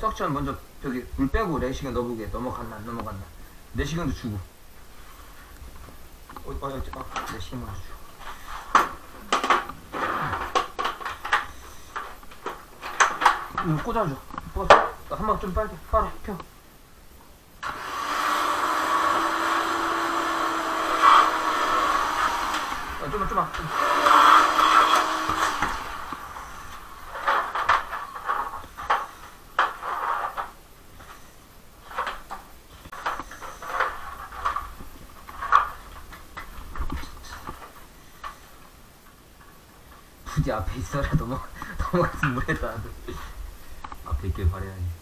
석션 먼저 저기 물 빼고 내시경 넣어보게 넘어갔나 안 넘어갔나 내시경도 주고. 어, 어, 어, 어 내시경 먼저 주고. 음, 꽂아줘. 꽂아 한번 좀 빨리 빨리 펴. 어, 좀만 좀만. 좀. 굳이 앞에 있어라 넘어 넘어갔으면 뭐했다 앞에 있길 바래야지.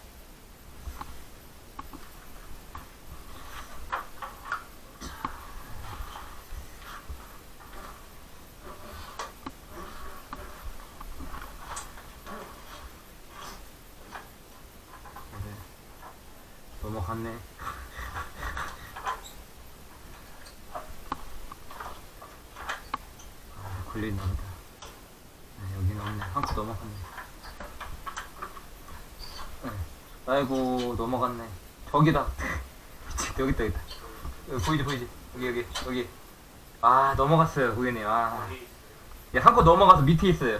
넘어갔네 아, 걸린다. 한코 넘어갔네. 네. 아이고, 넘어갔네. 저기다. 여기 있다, 여기 있다. 여기 보이지, 보이지? 여기, 여기, 여기. 아, 넘어갔어요, 고객님. 아. 예, 한코 넘어가서 밑에 있어요.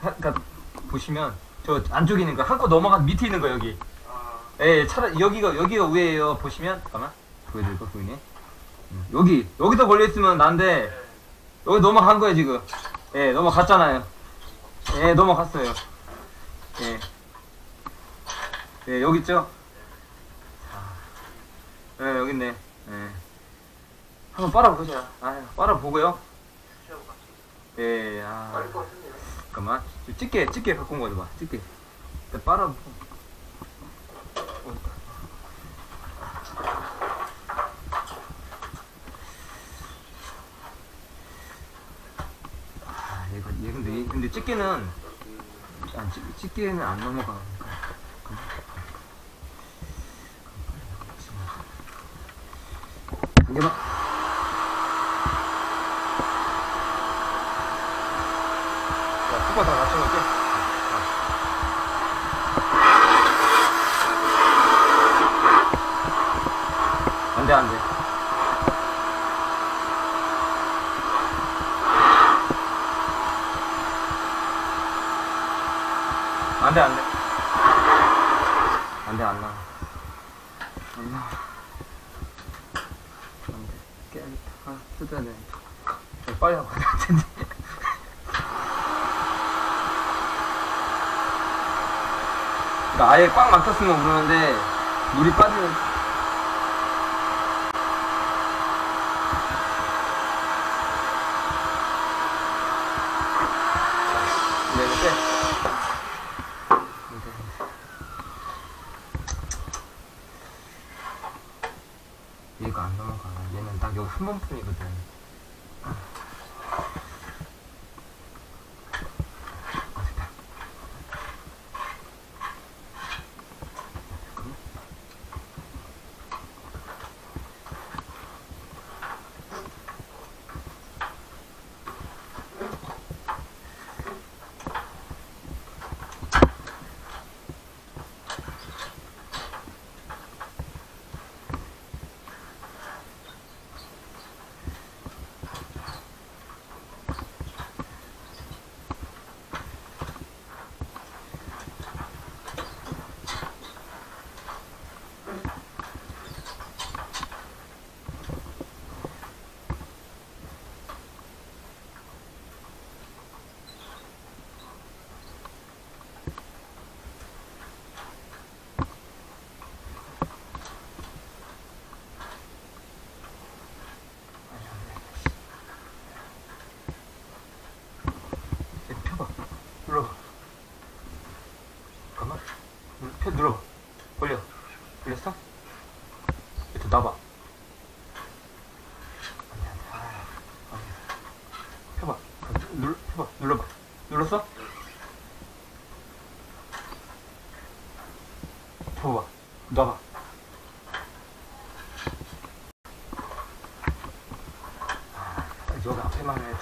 하, 그니까, 보시면, 저 안쪽에 있는 거, 한코 넘어가서 밑에 있는 거, 여기. 예, 차라리, 여기가, 여기가 위에요. 보시면, 잠깐만. 보여드릴까, 고객님? 음, 여기, 여기서 걸려있으면 난데, 여기 넘어간 거예요, 지금. 예, 넘어갔잖아요. 예, 넘어갔어요. 예. 예, 여기 있죠? 예, 여기 있네. 예. 한번 빨아보자. 아, 빨아보고요. 예, 아. 잠깐만. 좀 집게, 집게 갖고 온 거지 봐. 일단 빨아보고. 아, 얘 근데, 얘- 근데 집게는, 안, 집, 집게는 안 넘어가. 당겨봐. 자, 뚜껑 다 닫혀놓을게. 안 돼, 안 돼. 안 돼, 안 돼. 안 돼, 안 나. 안 나. 안 돼. 깨야겠다. 아, 뜯어야 돼. 빨리 하고 갈 텐데. 그러니까 아예 꽉 막혔으면 모르는데, 물이 빠지는. 네, 이거 빼. 얘가 안 넘어가. 얘는 딱 여기 한 번뿐이거든. 눌러봐. 잠깐만. 눌- 펴, 눌러봐. 올려. 올렸어? 이렇게 놔봐. 아, 안 돼. 펴봐. 눌, 펴봐. 눌러봐. 눌렀어? 펴봐. 놔봐. 아, 딱 여기 앞에만 해.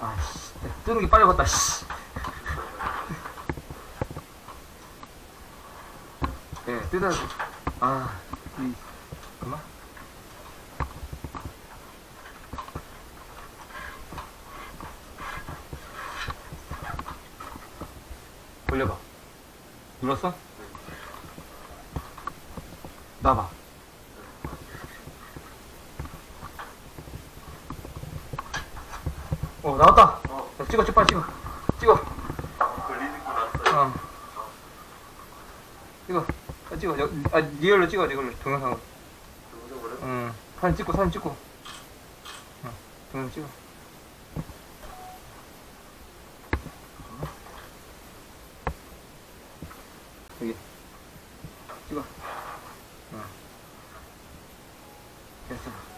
아씨. 뜨는 게 빨리 갔다, 씨. 예, 뜨다, 아, 이, 잠깐만. 돌려봐. 눌렀어? 나봐. 어, 나왔다. 어, 자, 찍어, 찍어, 찍어. 찍어. 어. 찍어. 아, 찍어. 여, 아, real로 찍어, real로. 동영상으로. 응. 사진 찍고, 사진 찍고. 응. 동영상 찍어. 여기. 찍어. 찍고.